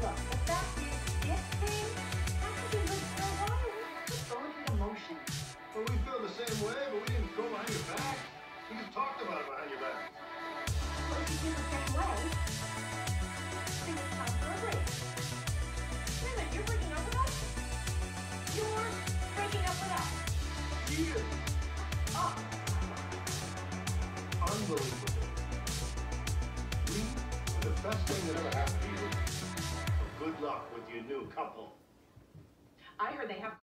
Look, the fact is, this thing hasn't been with going through the motions. Well, we feel the same way, but we didn't go behind your back. We just talked about it behind your back. Well, if you the same way, it's time for a break. You're breaking up with us? You're breaking up with us? Cheers! Unbelievable. We were the best thing that ever happened to you. Good luck with your new couple. I heard they have